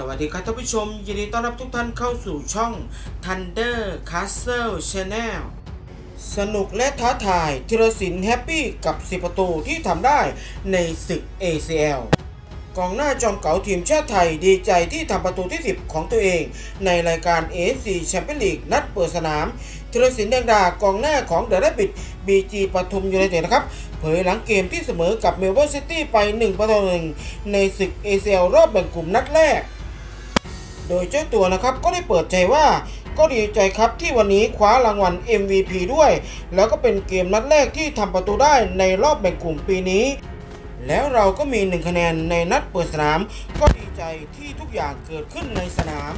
สวัสดีครับท่านผู้ชม ยินดีต้อนรับทุกท่านเข้าสู่ช่อง Thunder Castle Channel สนุกและท้าทายธีรศิลป์แฮปปี้กับ 10 ประตูที่ทำได้ในศึก ACL กองหน้าจอมเก๋าทีมชาติไทยดีใจที่ทำประตูที่ 10 ของตัวเอง ในรายการ AFC Champions League นัดเปิดสนามธีรศิลป์แดงดากองหน้าของเดอะแรบบิทบีจีปทุมยูไนเต็ดนะครับ เผยหลังเกมที่เสมอกับเมลเบิร์นซิตี้ไป 1 ประตูหนึ่งในศึก ACL รอบแบ่งกลุ่มนัดแรก โดยเจ้าตัวนะครับก็ได้เปิดใจว่าก็ดีใจครับที่วันนี้คว้ารางวัล MVP ด้วย แล้วก็เป็นเกมนัดแรกที่ทำประตูได้ในรอบแบ่งกลุ่มปีนี้ แล้วเราก็มีหนึ่งคะแนนในนัดเปิดสนาม ก็ดีใจที่ทุกอย่างเกิดขึ้นในสนาม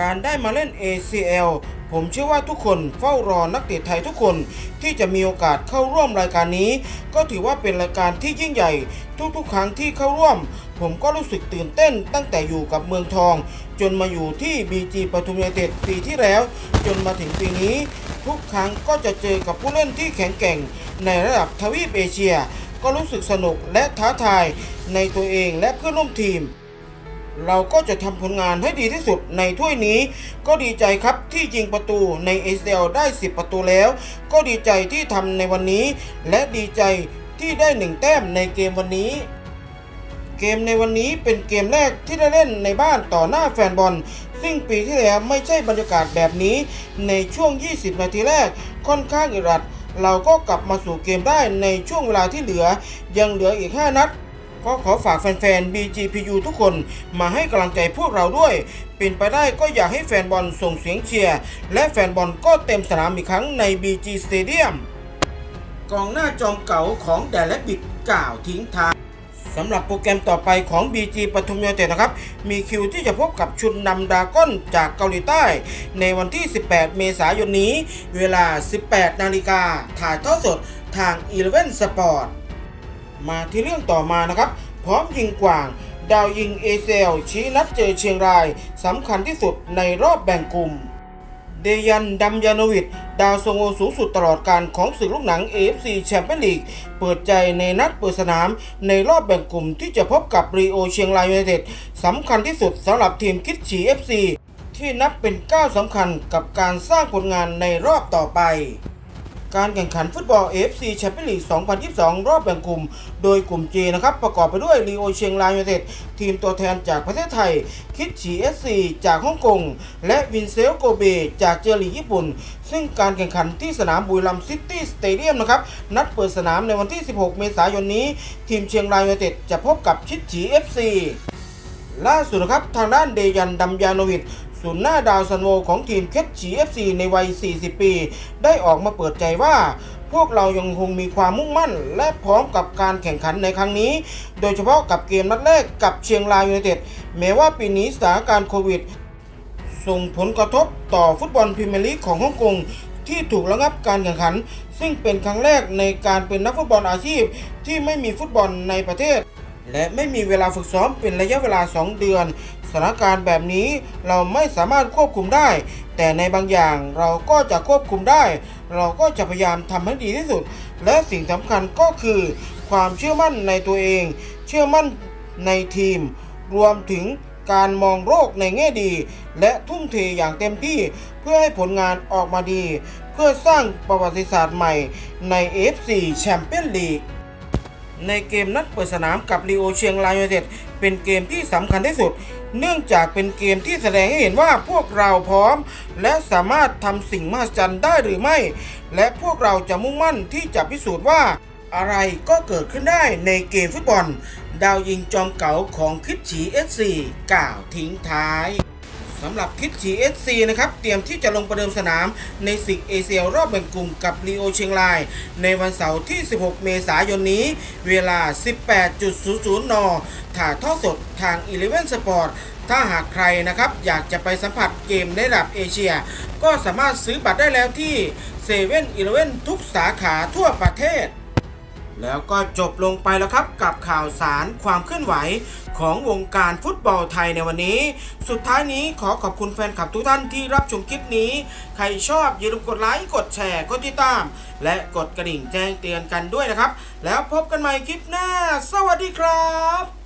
การได้มาเล่น ACL ผมเชื่อว่าทุกคนเฝ้ารอนักเตะไทยทุกคนที่จะมีโอกาสเข้าร่วมรายการนี้ ก็ถือว่าเป็นรายการที่ยิ่งใหญ่ ทุกๆ ครั้งที่เข้าร่วม ผมก็รู้สึกตื่นเต้นตั้งแต่อยู่กับเมืองทอง จนมาอยู่ที่ BG ปทุมยูไนเต็ดปีที่แล้ว จนมาถึงปีนี้ ทุกครั้งก็จะเจอกับผู้เล่นที่แข็งแกร่ง ในระดับทวีปเอเชีย ก็รู้สึกสนุกและท้าทายในตัวเองและเพื่อนร่วมทีม เราก็จะทำผลงานให้ดีที่สุดในถ้วยนี้ ก็ดีใจครับที่ยิงประตูใน ACL ได้ 10 ประตูแล้ว ก็ดีใจที่ทำในวันนี้ และดีใจที่ได้หนึ่งแต้มในเกมวันนี้ เกมในวันนี้เป็นเกมแรกที่ได้เล่นในบ้านต่อหน้าแฟนบอล ซึ่งปีที่แล้วไม่ใช่บรรยากาศแบบนี้ ในช่วง 20 นาทีแรกค่อนข้างอึดอัด เราก็กลับมาสู่เกมได้ในช่วงเวลาที่เหลือ ยังเหลืออีก 5 นัด ก็ขอฝากแฟนๆ BGPU ทุกคนมาให้กำลังใจพวกเราด้วย เป็นไปได้ก็อยากให้แฟนบอลส่งเสียงเชียร์ และแฟนบอลก็เต็มสนามอีกครั้งใน BG Stadium กองหน้าจอมเก๋าของแดและบิดกล่าวทิ้งท้ายสำหรับโปรแกรมต่อไปของ BG ปทุมยูไนเต็ดนะครับ มีคิวที่จะพบกับชุนนำดาก้อนจากเกาหลีใต้ ในวันที่ 18 เมษายนนี้ เวลา 18 นาฬิกาถ่ายทอดสดทาง 11 Sport มาที่เรื่องต่อมานะครับ พร้อมยิงกว่าง ดาวยิง ACL ชี้นัดเจอเชียงรายสำคัญที่สุดในรอบแบ่งกลุ่ม เดยันดัมยาโนวิชดาวซัลโวสูงสุดตลอดการของศึกลูกหนัง AFC แชมเปี้ยนลีกเปิดใจในนัดเปิดสนามในรอบแบ่งกลุ่มที่จะพบกับลีโอเชียงรายยูไนเต็ดสำคัญที่สุดสำหรับทีมคิตฉี FC ที่นับเป็นก้าวสำคัญกับการสร้างผลงานในรอบต่อไป การแข่งขันฟุตบอล AFC แชมเปี้ยนลีก 2022 รอบแบ่งกลุ่ม โดยกลุ่ม G นะครับ ประกอบไปด้วยลีโอเชียงรายยูไนเต็ดทีมตัวแทนจากประเทศไทย คิตฉี SC จากฮ่องกง และวิสเซลโกเบ จากเจลีกญี่ปุ่น ซึ่งการแข่งขันที่สนามบุรีรัมย์ซิตี้สเตเดียมนะครับ นัดเปิดสนามในวันที่ 16 เมษายนนี้ ทีมเชียงรายยูไนเต็ดจะพบกับคิดฉี FC ล่าสุดนะครับ ทางด้านเดยันดัมยาโนวิช ศูนย์หน้าดาวซัลโวของทีมคิตฉี FC ในวัย 40 ปี ได้ออกมาเปิดใจว่าพวกเรายังคงมีความมุ่งมั่น และพร้อมกับการแข่งขันในครั้งนี้ โดยเฉพาะกับเกมนัดแรกกับเชียงรายยูไนเต็ดแม้ว่าปีนี้สถานการณ์โควิด ส่งผลกระทบต่อฟุตบอลพรีเมียร์ลีกของฮ่องกงที่ถูกระงับการแข่งขัน ซึ่งเป็นครั้งแรกในการเป็นนักฟุตบอลอาชีพที่ไม่มีฟุตบอลในประเทศ และไม่มีเวลาฝึกซ้อมเป็นระยะเวลา 2 เดือน สถานการณ์แบบนี้เราไม่สามารถควบคุมได้ แต่ในบางอย่างเราก็จะควบคุมได้ เราก็จะพยายามทำให้ดีที่สุด และสิ่งสำคัญก็คือ ความเชื่อมั่นในตัวเอง เชื่อมั่นในทีม รวมถึงการมองโลกในแง่ดี และทุ่มเทอย่างเต็มที่เพื่อให้ผลงานออกมาดี เพื่อสร้างประวัติศาสตร์ใหม่ใน AFC แชมเปี้ยนลีก ในเกมนัดเปิดสนามกับลีโอเชียงรายยูไนเต็ดเป็นเกมที่สำคัญที่สุด เนื่องจากเป็นเกมที่แสดงให้เห็นว่าพวกเราพร้อม และสามารถทำสิ่งมหัศจรรย์ได้หรือไม่ และพวกเราจะมุ่งมั่นที่จะพิสูจน์ว่าอะไรก็เกิดขึ้นได้ในเกมฟุตบอล ดาวยิงจอมเก๋าของคิตฉี SC กล่าวทิ้งท้าย สำหรับคิตฉี SC นะครับ เตรียมที่จะลงประเดิมสนามในศึกเอเชียรอบแบ่งกลุ่มกับลีโอเชียงราย ในวันเสาร์ที่ 16 เมษายนนี้ เวลา 18.00 น ถ่ายทอดสดทาง11 Sport ถ้าหากใครนะครับอยากจะไปสัมผัสเกมในระดับเอเชีย ก็สามารถซื้อบัตรได้แล้วที่7 e เ e ่ e อทุกสาขาทั่วประเทศ แล้วก็จบลงไปแล้วครับกับข่าวสารความเคลื่อนไหวของวงการฟุตบอลไทยในวันนี้ สุดท้ายนี้ขอขอบคุณแฟนคลับทุกท่านที่รับชมคลิปนี้ ใครชอบอย่าลืมกดไลค์ กดแชร์ กดติดตาม และกดกระดิ่งแจ้งเตือนกันด้วยนะครับ แล้วพบกันใหม่คลิปหน้า สวัสดีครับ